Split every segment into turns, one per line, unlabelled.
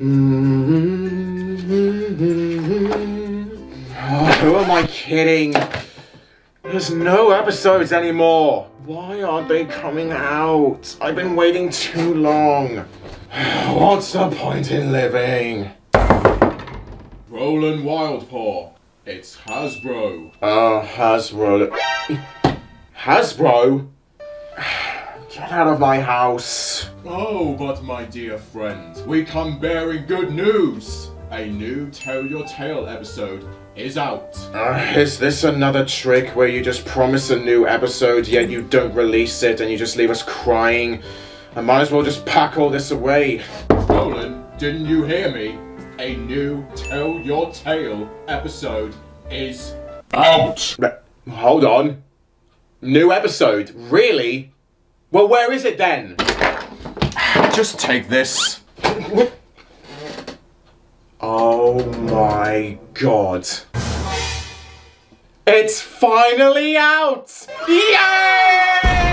Oh, who am I kidding? There's no episodes anymore. Why aren't they coming out? I've been waiting too long. What's the point in living?
Faolan Wildpaw. It's Hasbro.
Oh, Hasbro. Hasbro? Get out of my house.
Oh, but my dear friend, we come bearing good news. A new Tell Your Tale episode is out.
Uh, is this another trick where you just promise a new episode yet you don't release it and you just leave us crying? I might as well just pack all this away.
Faolan, didn't you hear me? A new Tell Your Tale episode is out.
Hold on. New episode? Really? Well, where is it then?
Just take this.
Oh my god. It's finally out! Yay!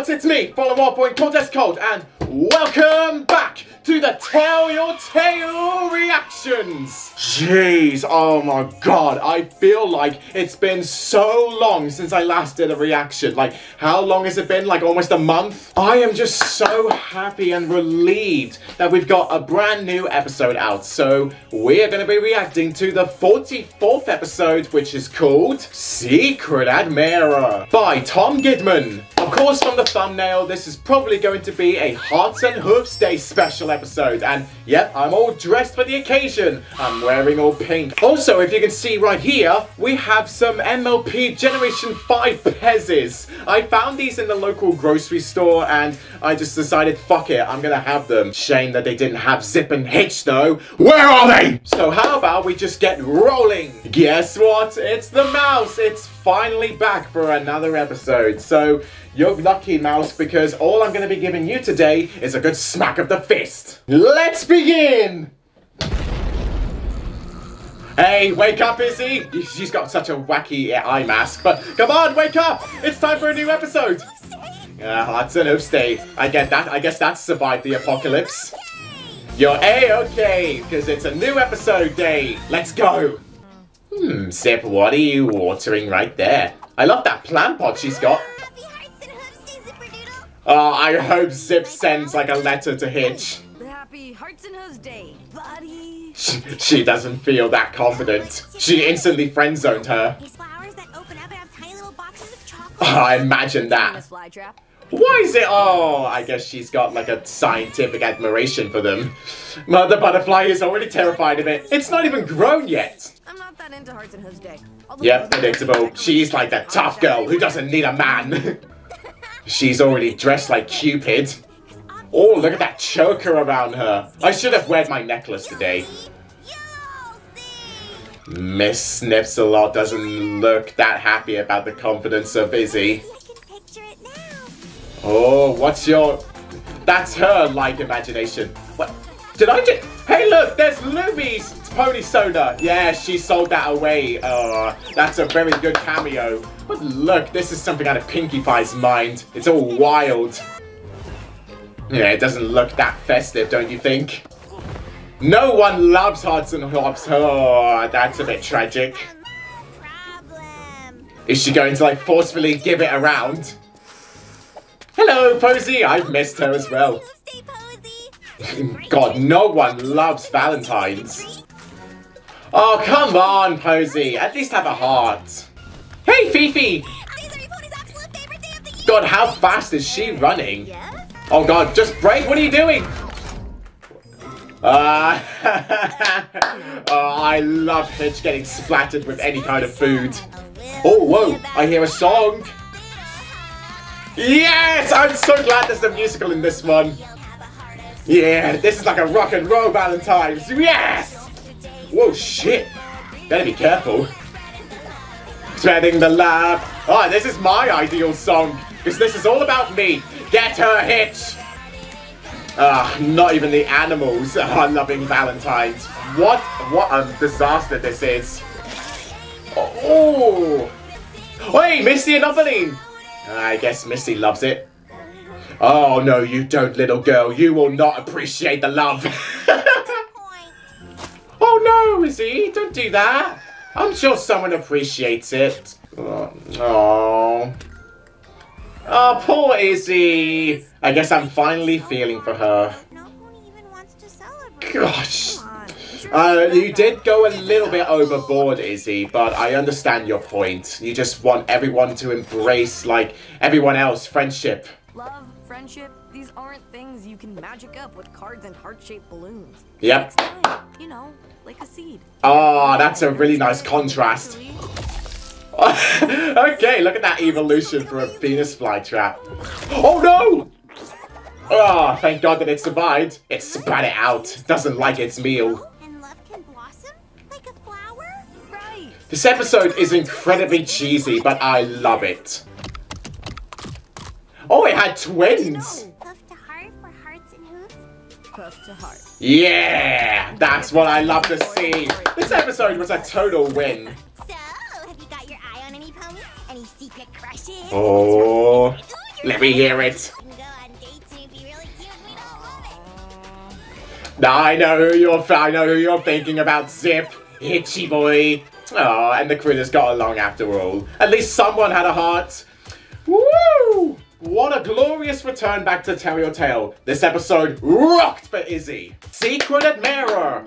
Fluffbutts, it's me, Follow More Point Contest Code, and welcome back to the Tell Your Tale reactions! Jeez, oh my god, I feel like it's been so long since I last did a reaction. Like, how long has it been? Like, almost a month? I am just so happy and relieved that we've got a brand new episode out. So, we're going to be reacting to the 44th episode, which is called Secret Ad-mare-er by Tom Gidman. Of course, from the thumbnail, this is probably going to be a Hearts and Hooves Day special episode. And yep, I'm all dressed for the occasion. I'm wearing all pink. Also, if you can see right here, we have some MLP Generation 5 Pezzes. I found these in the local grocery store and I just decided, fuck it, I'm gonna have them. Shame that they didn't have Zip and Hitch though. Where are they? So how about we just get rolling? Guess what? It's the mouse. It's finally back for another episode. So you're lucky, mouse, because all I'm going to be giving you today is a good smack of the fist. Let's begin! Hey, wake up, Izzy! She's got such a wacky eye mask, but come on, wake up! It's time for a new episode! Yeah, that's an upstate. I get that. I guess that's survived the apocalypse. You're A-okay, because it's a new episode day. Let's go! Hmm, Zip, what are you watering right there? I love that plant pot she's got. Oh, I hope Zip sends like a letter to Hitch.
Happy Hearts and Hooves Day, buddy.
She, she doesn't feel that confident. She instantly friend zoned her.
These flowers that open up and have tiny little boxes of chocolate.
Oh, I imagine that. Why is it? Oh, I guess she's got like a scientific admiration for them. Mother Butterfly is already terrified of it. It's not even grown yet.
I'm not that into Hearts and Hooves Day.
Yep, predictable. She's like the tough girl who doesn't need a man. She's already dressed like Cupid. Oh, look at that choker around her. I should have worn my necklace today. Miss Snipsalot doesn't look that happy about the confidence of Izzy. Oh, what's your... That's her, like, imagination. What? Did I just... Hey, look, there's Luby's Pony Soda. Yeah, she sold that away. Uh, that's a very good cameo. But look, this is something out of Pinkie Pie's mind. It's all wild. Yeah, it doesn't look that festive, don't you think? No one loves Hearts and Hooves. Oh, that's a bit tragic. Is she going to, like, forcefully give it around? Hello, Posy. I've missed her as well. God, no one loves Valentine's. Oh, come on, Posy. At least have a heart. Hey, Fifi. God, how fast is she running? Oh, God, just break. What are you doing? Uh, oh, I love Hitch getting splattered with any kind of food. Oh, whoa. I hear a song. Yes! I'm so glad there's a musical in this one. Yeah, this is like a rock and roll Valentine's. Yes! Whoa, shit. Better be careful. Spreading the lab. Oh, this is my ideal song. Because this is all about me. Get her hitch. Ah, not even the animals are loving Valentine's. What what a disaster this is. Oh. Wait, Misty and Opaline. I guess Misty loves it. Oh no, you don't, little girl. You will not appreciate the love. Oh no, Izzy, don't do that. I'm sure someone appreciates it. Oh. Oh, poor Izzy. I guess I'm finally feeling for her.
No one even wants to celebrate.
Gosh.
Come on. I'm sure
Uh, you did go a little bit overboard, Izzy, but I understand your point. You just want everyone to embrace, like, everyone else, friendship.
Love, friendship, these aren't things you can magic up with cards and heart-shaped balloons.
Yep.
Time, you know, like a seed.
Oh, that's a really nice contrast. okay, look at that evolution for a Venus flytrap. Oh no! Oh, thank God that it survived. It spat it out. Doesn't like its meal.
Oh, and love can blossom like a flower.
Right.
This episode is incredibly cheesy, but I love it. Oh, it had twins!
Hoof to heart for hearts and hooves.
Hoof to heart.
Yeah, that's what I love to see. This episode was a total win.
So, have you got your eye on any ponies? Any secret crushes?
Oh, let me hear it.
You can go on dates and it'd be really cute. We don't love it.
Now I know who you're. I know who you're thinking about. Zip, Hitchy boy. Oh, and the critters got along after all. At least someone had a heart. Woo! What a glorious return back to Tell Your Tale. This episode rocked for Izzy. Secret Ad-mare-er.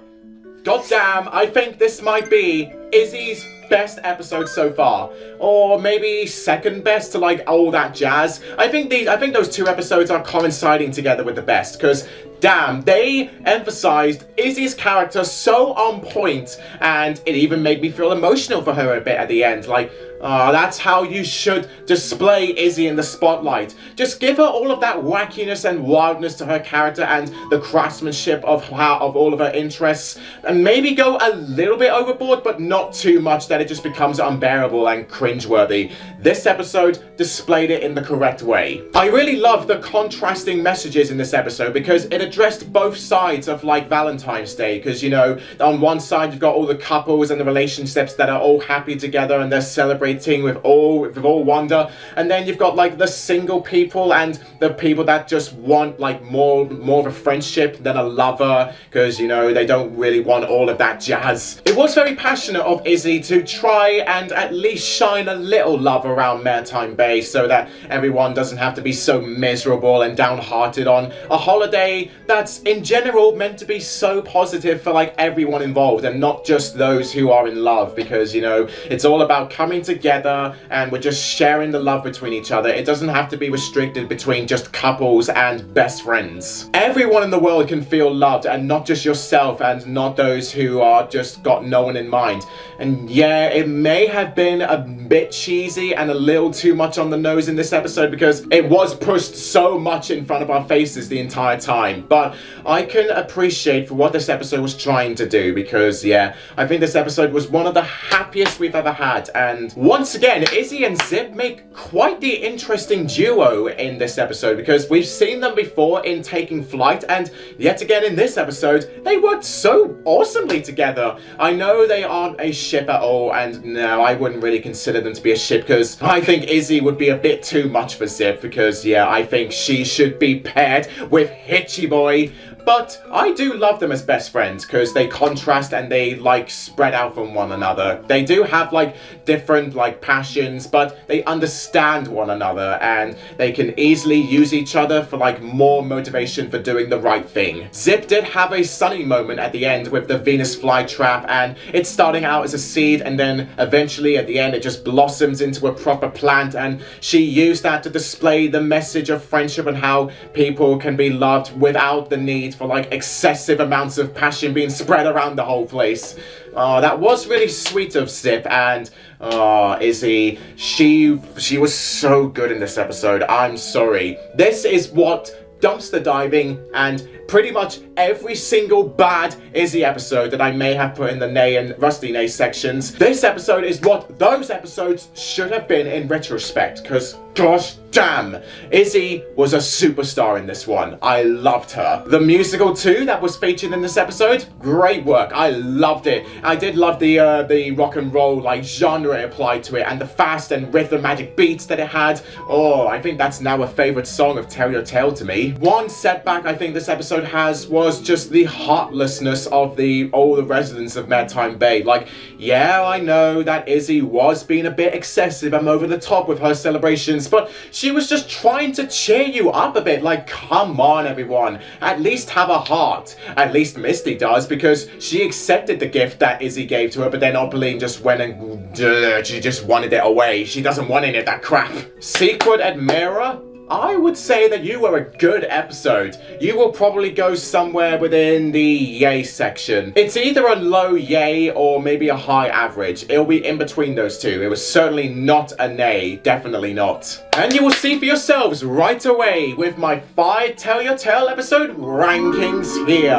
God damn, I think this might be Izzy's best episode so far. Or maybe second best to like all that jazz. I think these I think those two episodes are coinciding together with the best, because damn, they emphasized Izzy's character so on point, and it even made me feel emotional for her a bit at the end. Like, Ah, that's how you should display Izzy in the spotlight. Just give her all of that wackiness and wildness to her character and the craftsmanship of how of all of her interests, and maybe go a little bit overboard, but not too much that it just becomes unbearable and cringeworthy. This episode displayed it in the correct way. I really love the contrasting messages in this episode because it addressed both sides of like Valentine's Day. Because you know, on one side you've got all the couples and the relationships that are all happy together and they're celebrating with all with all wonder, and then you've got like the single people and the people that just want like more more of a friendship than a lover because you know they don't really want all of that jazz. It was very passionate of Izzy to try and at least shine a little love around Maretime Bay so that everyone doesn't have to be so miserable and downhearted on a holiday that's in general meant to be so positive for like everyone involved and not just those who are in love because you know it's all about coming together and we're just sharing the love between each other. It doesn't have to be restricted between just couples and best friends. Everyone in the world can feel loved and not just yourself and not those who are just got no one in mind. And yeah, it may have been a bit cheesy and a little too much on the nose in this episode because it was pushed so much in front of our faces the entire time. But I can appreciate for what this episode was trying to do because yeah, I think this episode was one of the happiest we've ever had. And once again, Izzy and Zip make quite the interesting duo in this episode because we've seen them before in Taking Flight and yet again in this episode, they worked so awesomely together. I know they aren't a ship at all and no, I wouldn't really consider them to be a ship because I think Izzy would be a bit too much for Zip because yeah, I think she should be paired with Hitchy Boy. But I do love them as best friends because they contrast and they like spread out from one another. They do have like different like passions, but they understand one another and they can easily use each other for like more motivation for doing the right thing. Zip did have a sunny moment at the end with the Venus flytrap and it's starting out as a seed and then eventually at the end it just blossoms into a proper plant and she used that to display the message of friendship and how people can be loved without the need for like excessive amounts of passion being spread around the whole place. Oh, that was really sweet of Zip and oh, Izzy, she she was so good in this episode. I'm sorry. This is what dumpster diving and pretty much every single bad Izzy episode that I may have put in the Nay and Rusty Nay sections. This episode is what those episodes should have been in retrospect because gosh damn, Izzy was a superstar in this one. I loved her. The musical too that was featured in this episode, great work. I loved it. I did love the uh, the rock and roll like genre it applied to it and the fast and rhythmatic beats that it had. Oh, I think that's now a favorite song of Tell Your Tale to me. One setback I think this episode has was just the heartlessness of the all the residents of Maretime Bay. Like, yeah, I know that Izzy was being a bit excessive and over the top with her celebrations, but she was just trying to cheer you up a bit. Like, come on, everyone. At least have a heart. At least Misty does, because she accepted the gift that Izzy gave to her, but then Opaline just went and uh, she just wanted it away. She doesn't want any of that crap. Secret Ad-mare-er? I would say that you were a good episode. You will probably go somewhere within the yay section. It's either a low yay or maybe a high average. It'll be in between those two. It was certainly not a nay, definitely not. And you will see for yourselves right away with my 5 Tell Your Tale episode rankings here.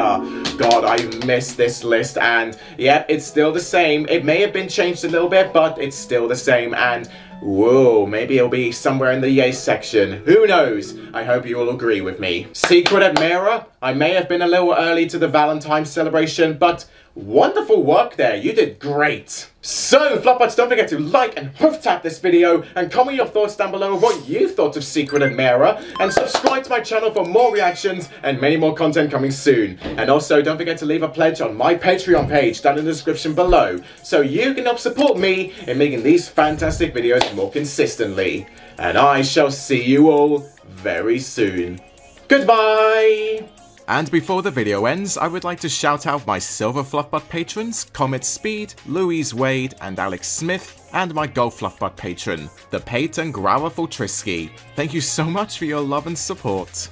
God, I missed this list and yep, it's still the same. It may have been changed a little bit, but it's still the same and Whoa, maybe it'll be somewhere in the yay section. Who knows? I hope you all agree with me. Secret Ad-mare-er? I may have been a little early to the Valentine's celebration, but wonderful work there. You did great. So, Fluffbutts, don't forget to like and hoof tap this video and comment your thoughts down below of what you thought of Secret Ad-mare-er and subscribe to my channel for more reactions and many more content coming soon. And also, don't forget to leave a pledge on my Patreon page down in the description below so you can help support me in making these fantastic videos more consistently. And I shall see you all very soon. Goodbye! And before the video ends, I would like to shout out my Silver Fluffbutt patrons, Comet Speed, Louise Wade, and Alex Smith, and my Gold Fluffbutt patron, the and Growler Trisky. Thank you so much for your love and support.